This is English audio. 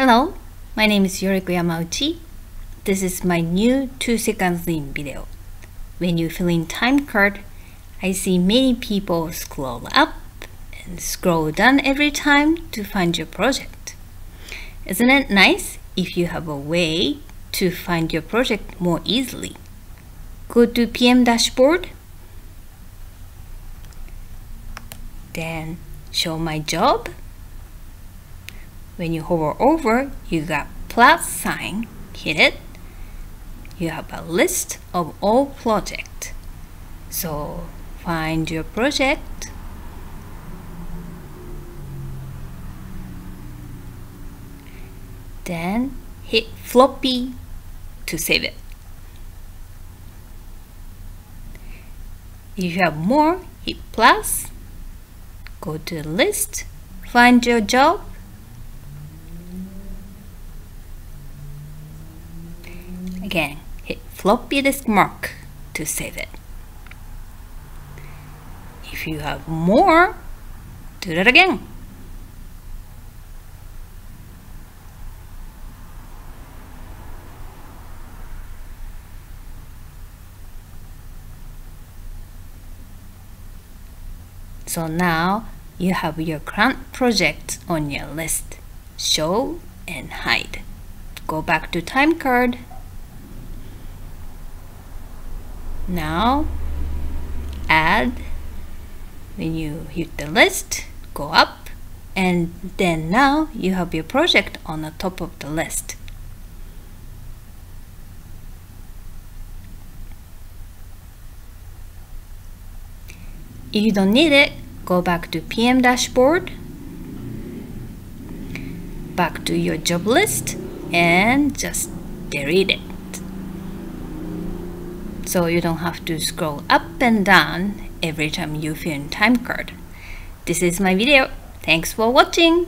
Hello, my name is Yoriko Yamauchi. This is my new 2 seconds lean video. When you fill in time card, I see many people scroll up and scroll down every time to find your project. Isn't it nice if you have a way to find your project more easily? Go to PM dashboard, then show my job when you hover over, you got plus sign, hit it. You have a list of all project. So find your project. Then hit floppy to save it. If you have more, hit plus, go to the list, find your job, Again, hit floppy disk mark to save it. If you have more, do that again. So now you have your current project on your list. Show and hide. Go back to time card now add when you hit the list go up and then now you have your project on the top of the list. If you don't need it go back to PM dashboard back to your job list and just delete it so you don't have to scroll up and down every time you fill in time card. This is my video. Thanks for watching.